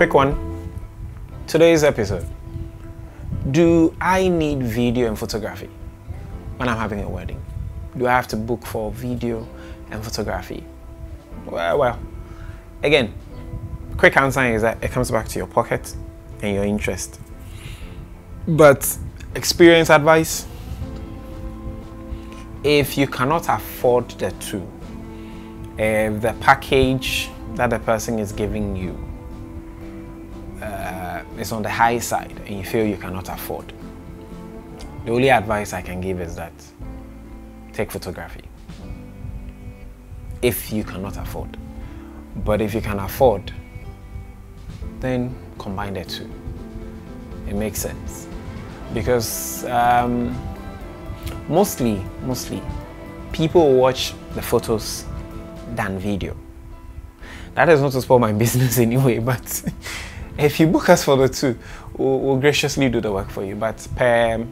quick one. Today's episode. Do I need video and photography when I'm having a wedding? Do I have to book for video and photography? Well, well, again, quick answer is that it comes back to your pocket and your interest. But experience advice if you cannot afford the two, if the package that the person is giving you is on the high side and you feel you cannot afford, the only advice I can give is that take photography if you cannot afford. But if you can afford, then combine the two. It makes sense. Because um, mostly, mostly, people watch the photos than video. That is not to spoil my business anyway, but if you book us for the two, we'll, we'll graciously do the work for you. But per,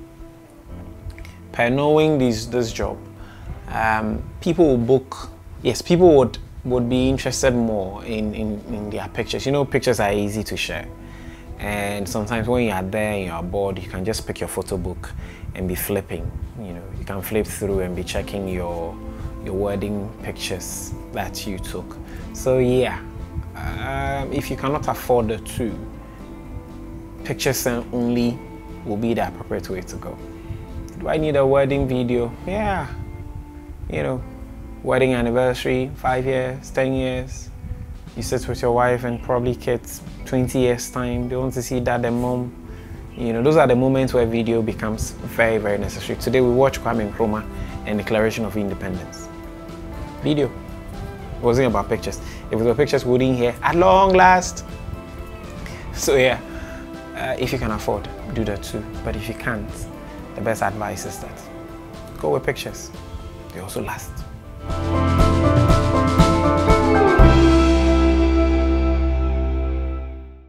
per knowing this, this job, um, people will book, yes, people would, would be interested more in, in, in their pictures. You know, pictures are easy to share. And sometimes when you are there and you are bored, you can just pick your photo book and be flipping. You know, you can flip through and be checking your your wedding pictures that you took. So yeah, um, if you cannot afford the two, pictures only will be the appropriate way to go. Do I need a wedding video? Yeah, you know, wedding anniversary, five years, 10 years. You sit with your wife and probably kids 20 years time. They want to see dad and mom. You know, those are the moments where video becomes very, very necessary. Today we watch Kwame Nkrumah and Declaration of Independence. Video. It wasn't about pictures. If it was pictures, we wouldn't hear at long last. So yeah, uh, if you can afford, do that too. But if you can't, the best advice is that go with pictures. They also last.